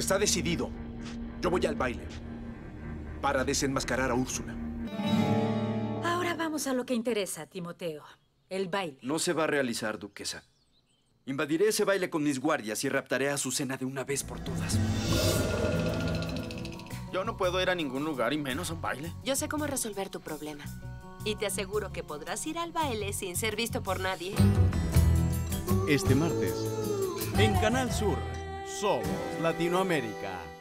Está decidido. Yo voy al baile. Para desenmascarar a Úrsula. Ahora vamos a lo que interesa, Timoteo. El baile. No se va a realizar, duquesa. Invadiré ese baile con mis guardias y raptaré a Azucena de una vez por todas. Yo no puedo ir a ningún lugar y menos a un baile. Yo sé cómo resolver tu problema. Y te aseguro que podrás ir al baile sin ser visto por nadie. Este martes, en Canal Sur, somos Latinoamérica.